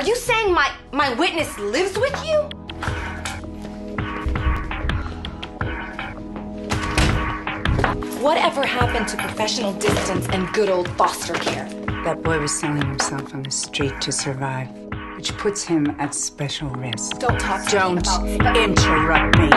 Are you saying my my witness lives with you? Whatever happened to professional distance and good old foster care? That boy was selling himself on the street to survive, which puts him at special risk. Don't talk Don't me about interrupt me.